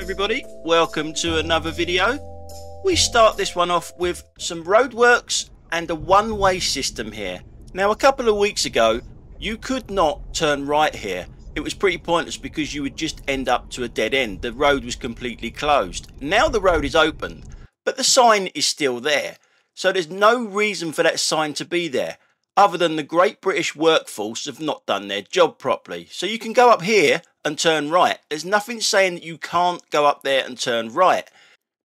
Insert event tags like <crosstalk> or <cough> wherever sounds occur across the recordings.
everybody, welcome to another video. We start this one off with some roadworks and a one-way system here. Now a couple of weeks ago you could not turn right here. It was pretty pointless because you would just end up to a dead end. The road was completely closed. Now the road is open but the sign is still there. So there's no reason for that sign to be there other than the great British workforce have not done their job properly. So you can go up here and turn right. There's nothing saying that you can't go up there and turn right.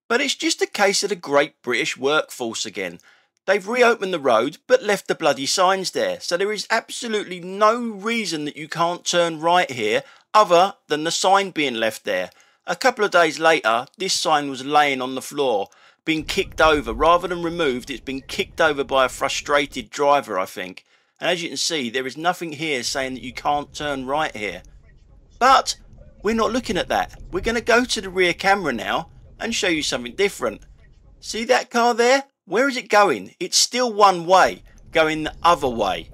But it's just a case of the great British workforce again. They've reopened the road but left the bloody signs there. So there is absolutely no reason that you can't turn right here other than the sign being left there. A couple of days later, this sign was laying on the floor, being kicked over. Rather than removed, it's been kicked over by a frustrated driver, I think. And as you can see, there is nothing here saying that you can't turn right here. But we're not looking at that. We're going to go to the rear camera now and show you something different. See that car there? Where is it going? It's still one way, going the other way.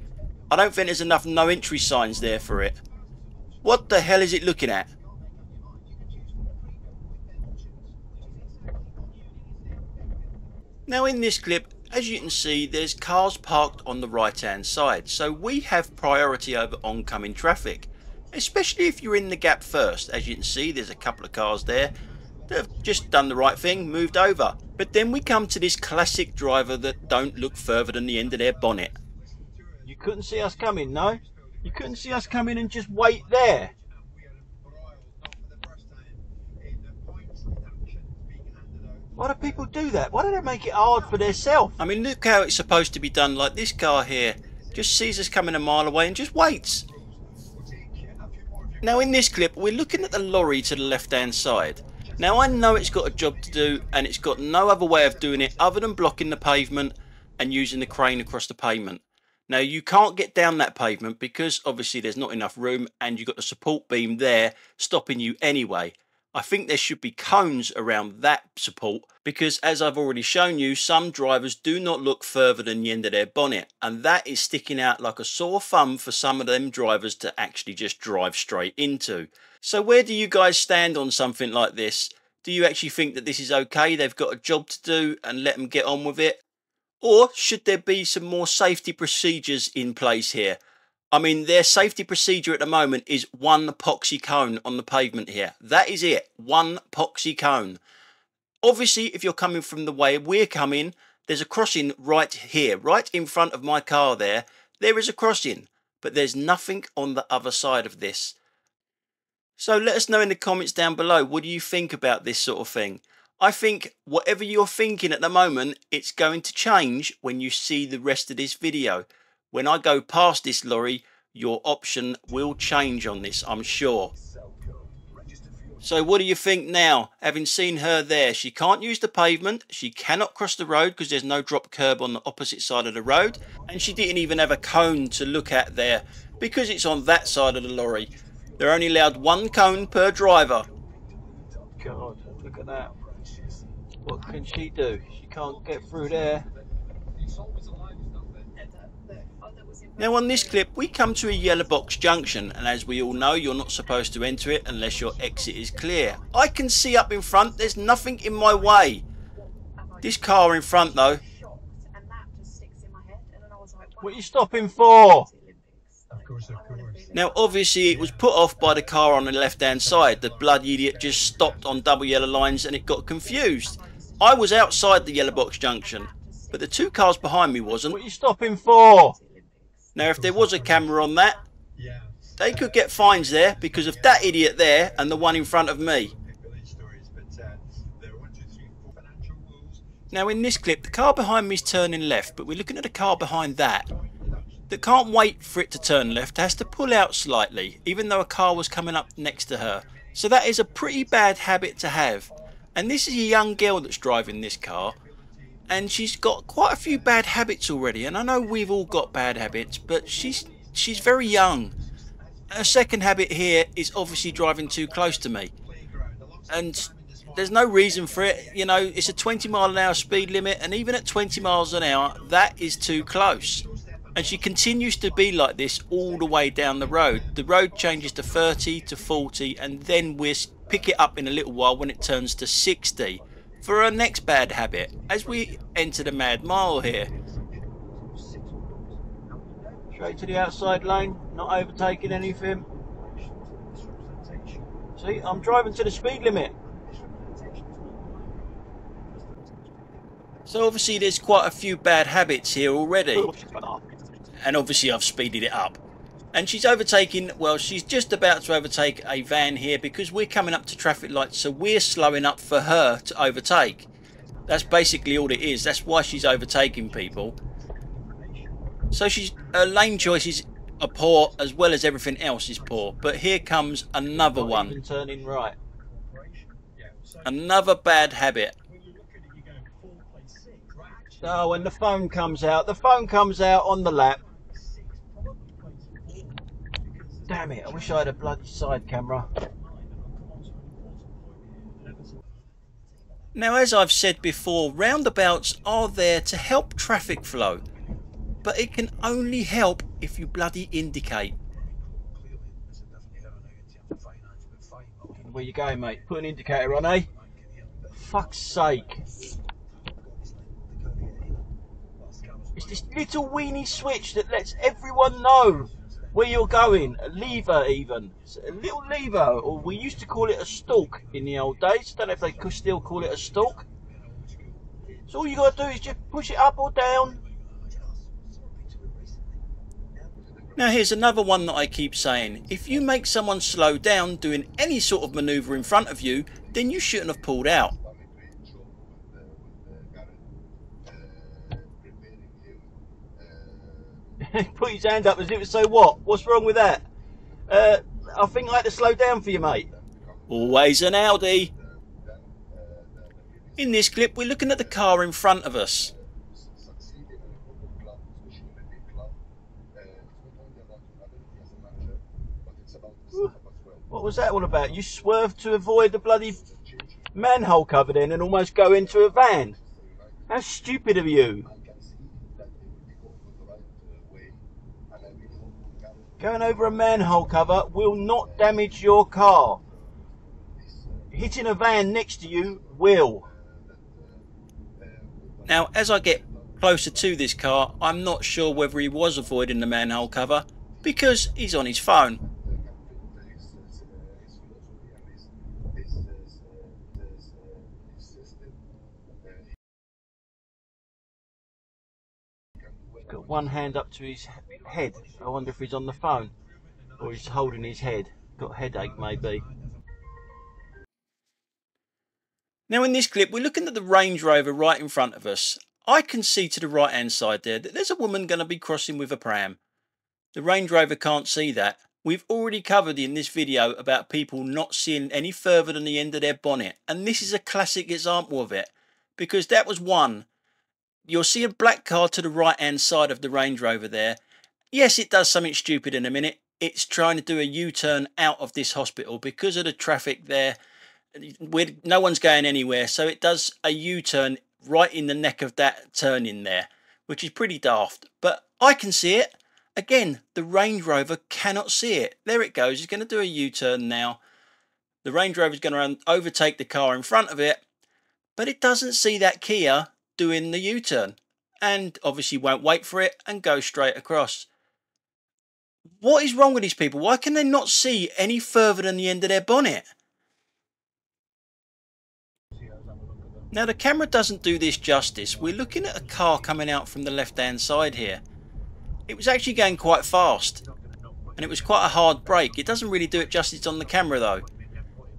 I don't think there's enough no entry signs there for it. What the hell is it looking at? Now in this clip, as you can see, there's cars parked on the right hand side. So we have priority over oncoming traffic especially if you're in the gap first. As you can see, there's a couple of cars there that have just done the right thing, moved over. But then we come to this classic driver that don't look further than the end of their bonnet. You couldn't see us coming, no? You couldn't see us coming and just wait there. Why do people do that? Why do they make it hard for themselves? I mean, look how it's supposed to be done. Like this car here just sees us coming a mile away and just waits. Now in this clip we're looking at the lorry to the left hand side. Now I know it's got a job to do and it's got no other way of doing it other than blocking the pavement and using the crane across the pavement. Now you can't get down that pavement because obviously there's not enough room and you've got the support beam there stopping you anyway. I think there should be cones around that support because as I've already shown you, some drivers do not look further than the end of their bonnet and that is sticking out like a sore thumb for some of them drivers to actually just drive straight into. So where do you guys stand on something like this? Do you actually think that this is okay, they've got a job to do and let them get on with it? Or should there be some more safety procedures in place here? I mean, their safety procedure at the moment is one epoxy cone on the pavement here. That is it, one epoxy cone. Obviously, if you're coming from the way we're coming, there's a crossing right here, right in front of my car there. There is a crossing, but there's nothing on the other side of this. So let us know in the comments down below, what do you think about this sort of thing? I think whatever you're thinking at the moment, it's going to change when you see the rest of this video. When I go past this lorry, your option will change on this, I'm sure. So what do you think now? Having seen her there, she can't use the pavement, she cannot cross the road because there's no drop curb on the opposite side of the road, and she didn't even have a cone to look at there because it's on that side of the lorry. They're only allowed one cone per driver. God, look at that. What can she do? She can't get through there. Now on this clip we come to a yellow box junction and as we all know you're not supposed to enter it unless your exit is clear. I can see up in front there's nothing in my way. This car in front though. What are you stopping for? Now obviously it was put off by the car on the left hand side. The bloody idiot just stopped on double yellow lines and it got confused. I was outside the yellow box junction but the two cars behind me wasn't. What are you stopping for? Now, if there was a camera on that, they could get fines there because of that idiot there and the one in front of me. Now, in this clip, the car behind me is turning left, but we're looking at a car behind that that can't wait for it to turn left, has to pull out slightly, even though a car was coming up next to her. So that is a pretty bad habit to have. And this is a young girl that's driving this car, and she's got quite a few bad habits already and I know we've all got bad habits but she's she's very young. Her second habit here is obviously driving too close to me. And there's no reason for it you know it's a 20 mile an hour speed limit and even at 20 miles an hour that is too close. And she continues to be like this all the way down the road. The road changes to 30 to 40 and then we're pick it up in a little while when it turns to 60 for our next bad habit as we enter the mad mile here. Straight to the outside lane, not overtaking anything. See, I'm driving to the speed limit. So obviously there's quite a few bad habits here already. And obviously I've speeded it up. And she's overtaking, well, she's just about to overtake a van here because we're coming up to traffic lights, so we're slowing up for her to overtake. That's basically all it is. That's why she's overtaking people. So she's her lane choices are poor as well as everything else is poor. But here comes another one. turning right. Another bad habit. Oh, when the phone comes out, the phone comes out on the lap. Damn it, I wish I had a bloody side camera. Now, as I've said before, roundabouts are there to help traffic flow, but it can only help if you bloody indicate. Where you going, mate? Put an indicator on, eh? Fuck's sake. It's this little weeny switch that lets everyone know where you're going. A lever, even. A little lever, or we used to call it a stalk in the old days. Don't know if they could still call it a stalk. So all you got to do is just push it up or down. Now here's another one that I keep saying. If you make someone slow down doing any sort of manoeuvre in front of you, then you shouldn't have pulled out. <laughs> put his hand up as if to say, what? What's wrong with that? Uh, I think I had to slow down for you, mate. Always an Audi. In this clip, we're looking at the car in front of us. What was that all about? You swerved to avoid the bloody manhole cover then and almost go into a van. How stupid of you. Going over a manhole cover will not damage your car. Hitting a van next to you will. Now, as I get closer to this car, I'm not sure whether he was avoiding the manhole cover because he's on his phone. Got one hand up to his head. I wonder if he's on the phone or he's holding his head. Got a headache, maybe. Now, in this clip, we're looking at the Range Rover right in front of us. I can see to the right hand side there that there's a woman going to be crossing with a pram. The Range Rover can't see that. We've already covered in this video about people not seeing any further than the end of their bonnet, and this is a classic example of it because that was one You'll see a black car to the right hand side of the Range Rover there. Yes, it does something stupid in a minute. It's trying to do a U-turn out of this hospital because of the traffic there. no one's going anywhere, so it does a U-turn right in the neck of that turn in there, which is pretty daft. But I can see it. Again, the Range Rover cannot see it. There it goes. It's going to do a U-turn now. The Range Rover is going to overtake the car in front of it, but it doesn't see that Kia doing the U-turn and obviously won't wait for it and go straight across. What is wrong with these people? Why can they not see any further than the end of their bonnet? Now the camera doesn't do this justice. We're looking at a car coming out from the left hand side here. It was actually going quite fast and it was quite a hard brake. It doesn't really do it justice on the camera though.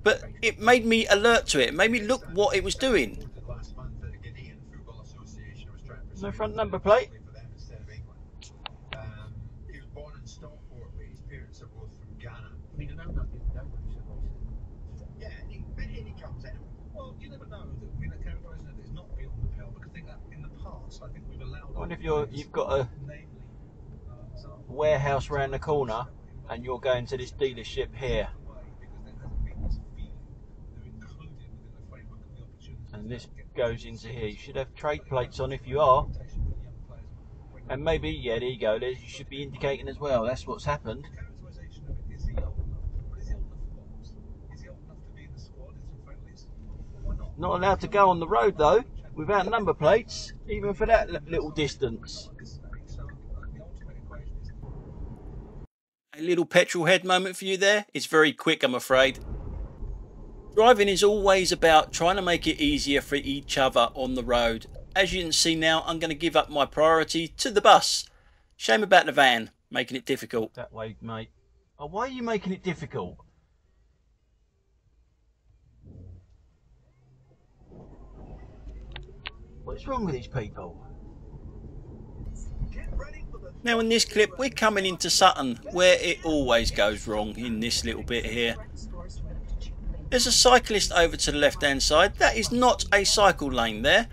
But it made me alert to it. It made me look what it was doing. No front number plate. I wonder if you're you've got a warehouse around the corner and you're going to this dealership here. And this goes into here. You should have trade plates on if you are. And maybe, yeah, there you go. There's, you should be indicating as well. That's what's happened. Not allowed to go on the road though, without number plates, even for that little distance. A little petrol head moment for you there. It's very quick, I'm afraid. Driving is always about trying to make it easier for each other on the road. As you can see now, I'm going to give up my priority to the bus. Shame about the van, making it difficult. That way, mate. Oh, why are you making it difficult? What's wrong with these people? Now in this clip we're coming into Sutton where it always goes wrong in this little bit here. There's a cyclist over to the left hand side. That is not a cycle lane there.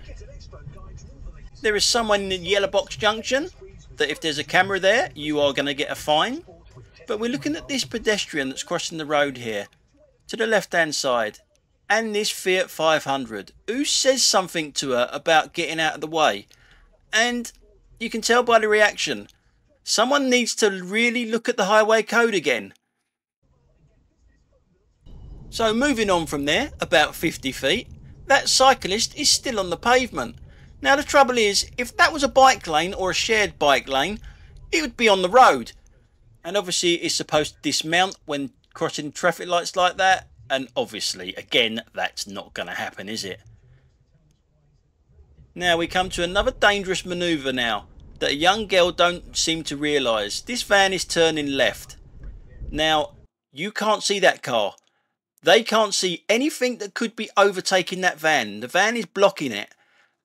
There is someone in the yellow box junction that if there's a camera there you are going to get a fine. But we're looking at this pedestrian that's crossing the road here to the left hand side and this Fiat 500 who says something to her about getting out of the way and you can tell by the reaction someone needs to really look at the highway code again so moving on from there, about 50 feet, that cyclist is still on the pavement. Now the trouble is, if that was a bike lane or a shared bike lane, it would be on the road. And obviously it's supposed to dismount when crossing traffic lights like that. And obviously, again, that's not going to happen, is it? Now we come to another dangerous manoeuvre now that a young girl don't seem to realise. This van is turning left. Now, you can't see that car. They can't see anything that could be overtaking that van. The van is blocking it.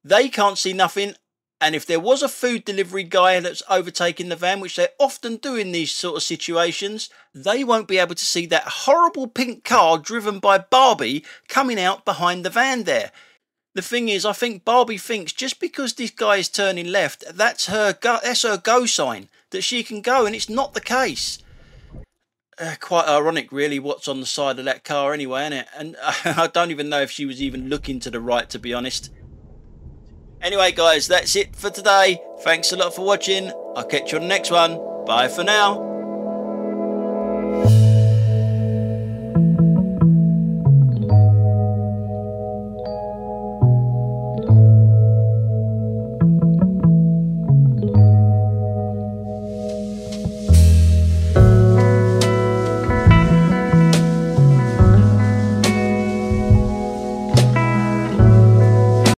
They can't see nothing. And if there was a food delivery guy that's overtaking the van, which they often do in these sort of situations, they won't be able to see that horrible pink car driven by Barbie coming out behind the van there. The thing is, I think Barbie thinks just because this guy is turning left, that's her go, that's her go sign that she can go, and it's not the case uh, quite ironic, really, what's on the side of that car anyway, isn't it? And uh, <laughs> I don't even know if she was even looking to the right, to be honest. Anyway, guys, that's it for today. Thanks a lot for watching. I'll catch you on the next one. Bye for now.